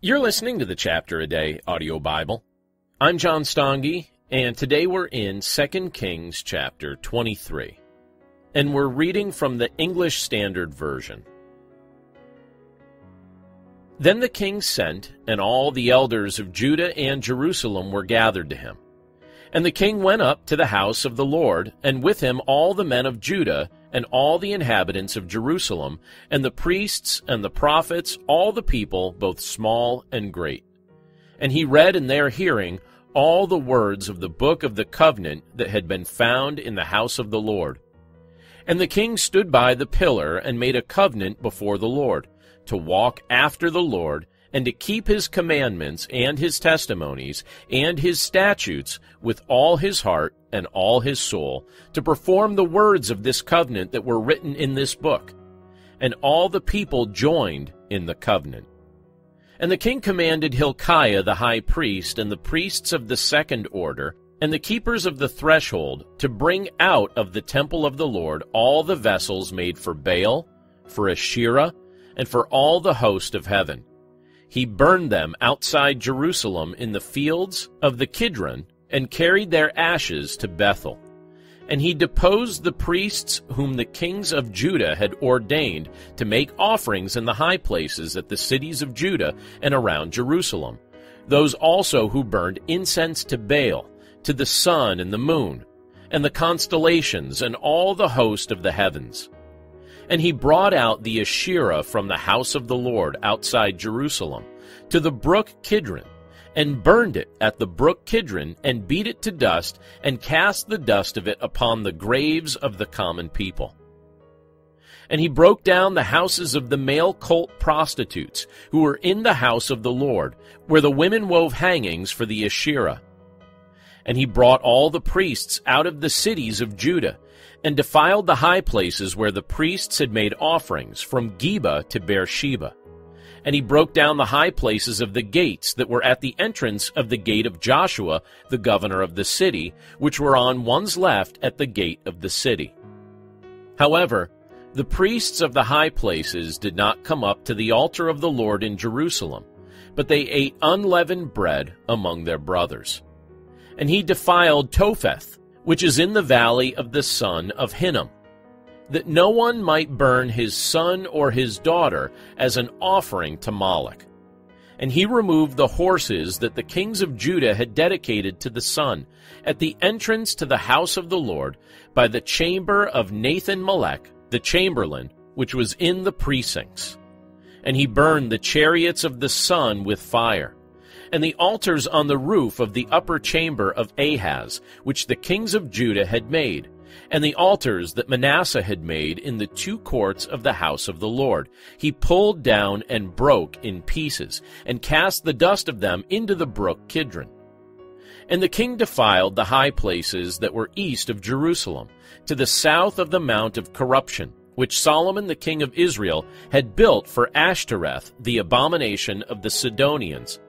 You're listening to the Chapter a Day audio Bible. I'm John Stange, and today we're in 2 Kings chapter 23. And we're reading from the English Standard Version. Then the king sent, and all the elders of Judah and Jerusalem were gathered to him. And the king went up to the house of the Lord, and with him all the men of Judah, and all the inhabitants of Jerusalem, and the priests and the prophets, all the people, both small and great. And he read in their hearing all the words of the book of the covenant that had been found in the house of the Lord. And the king stood by the pillar and made a covenant before the Lord, to walk after the Lord, and to keep his commandments and his testimonies and his statutes with all his heart and all his soul, to perform the words of this covenant that were written in this book. And all the people joined in the covenant. And the king commanded Hilkiah the high priest and the priests of the second order and the keepers of the threshold to bring out of the temple of the Lord all the vessels made for Baal, for Asherah, and for all the host of heaven he burned them outside Jerusalem in the fields of the Kidron and carried their ashes to Bethel. And he deposed the priests whom the kings of Judah had ordained to make offerings in the high places at the cities of Judah and around Jerusalem, those also who burned incense to Baal, to the sun and the moon, and the constellations and all the host of the heavens. And he brought out the Asherah from the house of the Lord outside Jerusalem to the brook Kidron, and burned it at the brook Kidron, and beat it to dust, and cast the dust of it upon the graves of the common people. And he broke down the houses of the male cult prostitutes, who were in the house of the Lord, where the women wove hangings for the Asherah. And he brought all the priests out of the cities of Judah, and defiled the high places where the priests had made offerings, from Geba to Beersheba. And he broke down the high places of the gates that were at the entrance of the gate of Joshua, the governor of the city, which were on one's left at the gate of the city. However, the priests of the high places did not come up to the altar of the Lord in Jerusalem, but they ate unleavened bread among their brothers. And he defiled Topheth, which is in the valley of the son of Hinnom, that no one might burn his son or his daughter as an offering to Moloch. And he removed the horses that the kings of Judah had dedicated to the sun at the entrance to the house of the Lord by the chamber of Nathan Melech, the chamberlain, which was in the precincts. And he burned the chariots of the sun with fire and the altars on the roof of the upper chamber of Ahaz, which the kings of Judah had made, and the altars that Manasseh had made in the two courts of the house of the Lord. He pulled down and broke in pieces, and cast the dust of them into the brook Kidron. And the king defiled the high places that were east of Jerusalem, to the south of the Mount of Corruption, which Solomon the king of Israel had built for Ashtoreth, the abomination of the Sidonians,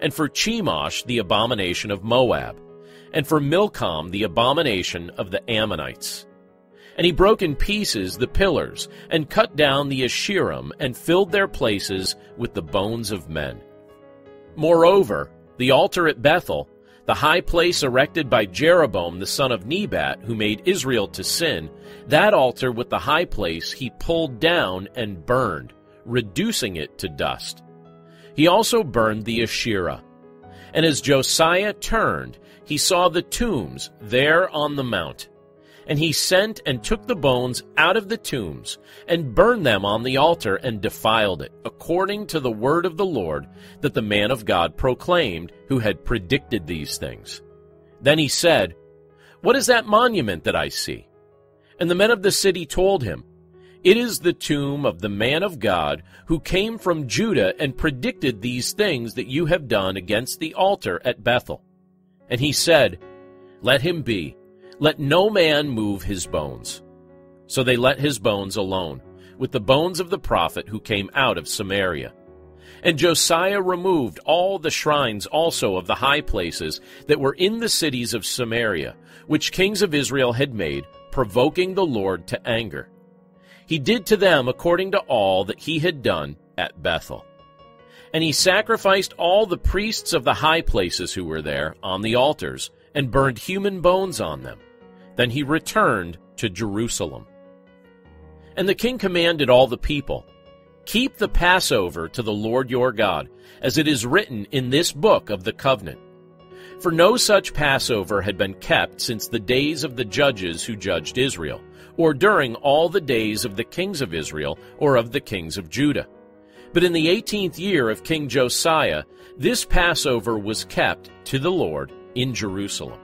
and for Chemosh the abomination of Moab, and for Milcom the abomination of the Ammonites. And he broke in pieces the pillars, and cut down the Asherim, and filled their places with the bones of men. Moreover, the altar at Bethel, the high place erected by Jeroboam the son of Nebat, who made Israel to sin, that altar with the high place he pulled down and burned, reducing it to dust. He also burned the Asherah. And as Josiah turned, he saw the tombs there on the mount. And he sent and took the bones out of the tombs, and burned them on the altar, and defiled it, according to the word of the Lord that the man of God proclaimed, who had predicted these things. Then he said, What is that monument that I see? And the men of the city told him, it is the tomb of the man of God who came from Judah and predicted these things that you have done against the altar at Bethel. And he said, Let him be. Let no man move his bones. So they let his bones alone, with the bones of the prophet who came out of Samaria. And Josiah removed all the shrines also of the high places that were in the cities of Samaria, which kings of Israel had made, provoking the Lord to anger. He did to them according to all that he had done at Bethel. And he sacrificed all the priests of the high places who were there on the altars, and burned human bones on them. Then he returned to Jerusalem. And the king commanded all the people, Keep the Passover to the Lord your God, as it is written in this book of the covenant. For no such Passover had been kept since the days of the judges who judged Israel, or during all the days of the kings of Israel, or of the kings of Judah. But in the eighteenth year of King Josiah, this Passover was kept to the Lord in Jerusalem.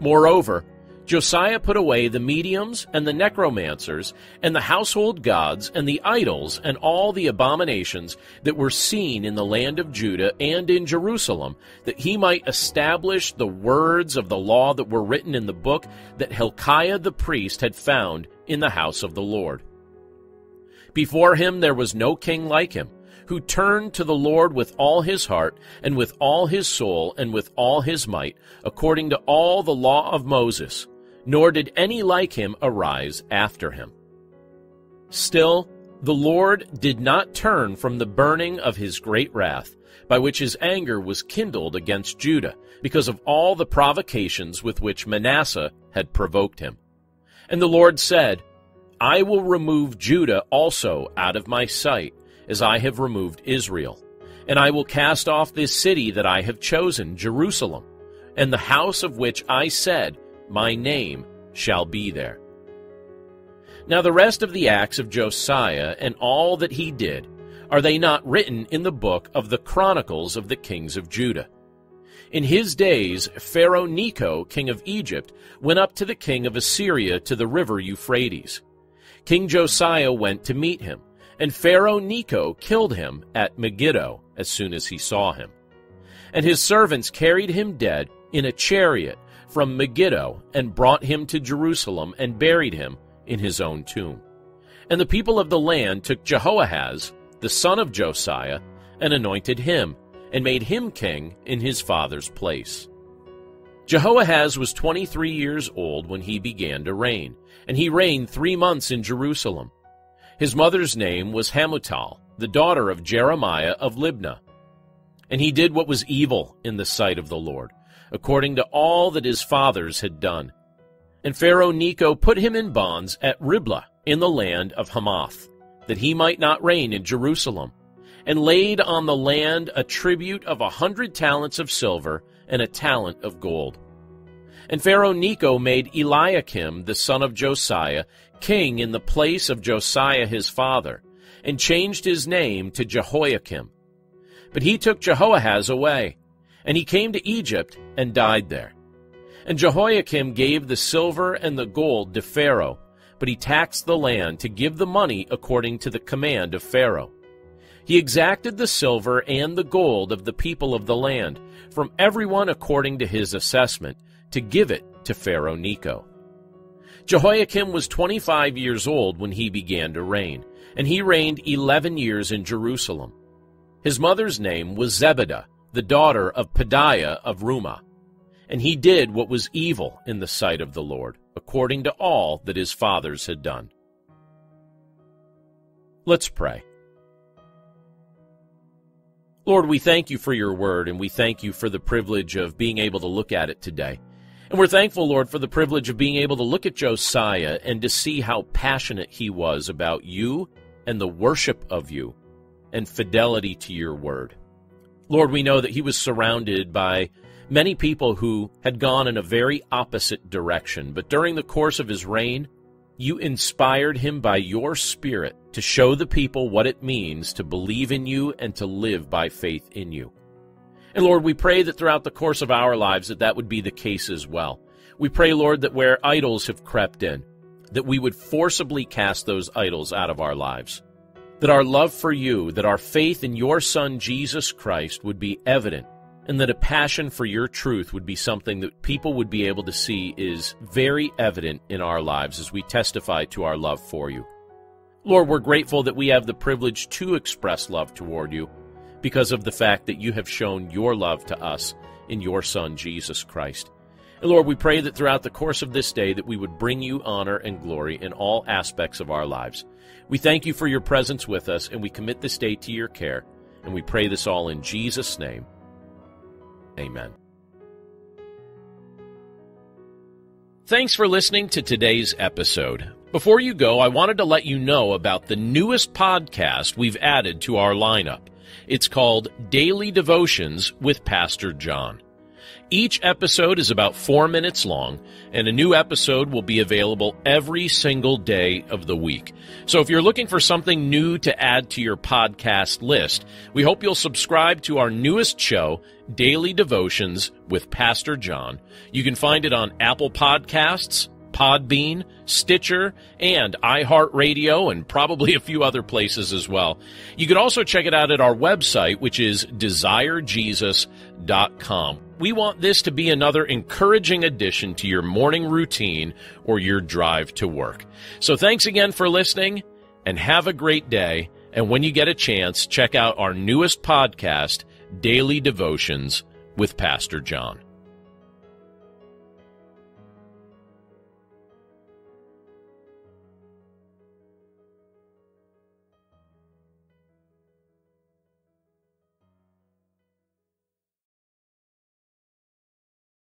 Moreover, Josiah put away the mediums and the necromancers and the household gods and the idols and all the abominations that were seen in the land of Judah and in Jerusalem, that he might establish the words of the law that were written in the book that Hilkiah the priest had found in the house of the Lord. Before him there was no king like him, who turned to the Lord with all his heart, and with all his soul, and with all his might, according to all the law of Moses, nor did any like him arise after him. Still, the Lord did not turn from the burning of his great wrath, by which his anger was kindled against Judah, because of all the provocations with which Manasseh had provoked him. And the Lord said, I will remove Judah also out of my sight, as I have removed Israel. And I will cast off this city that I have chosen, Jerusalem, and the house of which I said, My name shall be there. Now the rest of the acts of Josiah and all that he did, are they not written in the book of the Chronicles of the kings of Judah? In his days, Pharaoh Necho, king of Egypt, went up to the king of Assyria to the river Euphrates. King Josiah went to meet him, and Pharaoh Necho killed him at Megiddo as soon as he saw him. And his servants carried him dead in a chariot from Megiddo and brought him to Jerusalem and buried him in his own tomb. And the people of the land took Jehoahaz, the son of Josiah, and anointed him, and made him king in his father's place. Jehoahaz was twenty three years old when he began to reign, and he reigned three months in Jerusalem. His mother's name was Hamutal, the daughter of Jeremiah of Libnah. And he did what was evil in the sight of the Lord, according to all that his fathers had done. And Pharaoh Necho put him in bonds at Riblah in the land of Hamath, that he might not reign in Jerusalem, and laid on the land a tribute of a hundred talents of silver and a talent of gold. And Pharaoh Necho made Eliakim, the son of Josiah, king in the place of Josiah his father, and changed his name to Jehoiakim. But he took Jehoahaz away, and he came to Egypt and died there. And Jehoiakim gave the silver and the gold to Pharaoh, but he taxed the land to give the money according to the command of Pharaoh. He exacted the silver and the gold of the people of the land, from everyone according to his assessment, to give it to Pharaoh Necho. Jehoiakim was 25 years old when he began to reign, and he reigned 11 years in Jerusalem. His mother's name was Zebidah, the daughter of Pedaiah of Rumah. And he did what was evil in the sight of the Lord, according to all that his fathers had done. Let's pray. Lord, we thank you for your word, and we thank you for the privilege of being able to look at it today. And we're thankful, Lord, for the privilege of being able to look at Josiah and to see how passionate he was about you and the worship of you and fidelity to your word. Lord, we know that he was surrounded by many people who had gone in a very opposite direction, but during the course of his reign, you inspired him by your Spirit to show the people what it means to believe in you and to live by faith in you. And Lord, we pray that throughout the course of our lives that that would be the case as well. We pray, Lord, that where idols have crept in, that we would forcibly cast those idols out of our lives. That our love for you, that our faith in your Son, Jesus Christ, would be evident, and that a passion for your truth would be something that people would be able to see is very evident in our lives as we testify to our love for you. Lord, we're grateful that we have the privilege to express love toward you because of the fact that you have shown your love to us in your Son, Jesus Christ. And Lord, we pray that throughout the course of this day that we would bring you honor and glory in all aspects of our lives. We thank you for your presence with us, and we commit this day to your care. And we pray this all in Jesus' name. Amen. Thanks for listening to today's episode. Before you go, I wanted to let you know about the newest podcast we've added to our lineup. It's called Daily Devotions with Pastor John. Each episode is about four minutes long, and a new episode will be available every single day of the week. So if you're looking for something new to add to your podcast list, we hope you'll subscribe to our newest show, Daily Devotions with Pastor John. You can find it on Apple Podcasts, Podbean, Stitcher, and iHeartRadio, and probably a few other places as well. You can also check it out at our website, which is desirejesus.com. We want this to be another encouraging addition to your morning routine or your drive to work. So thanks again for listening, and have a great day. And when you get a chance, check out our newest podcast, Daily Devotions with Pastor John.